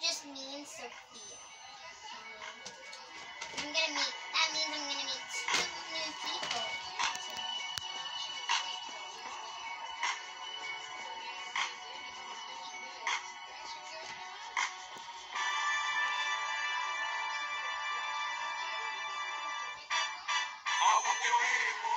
Just me and Sophia. I'll whoop your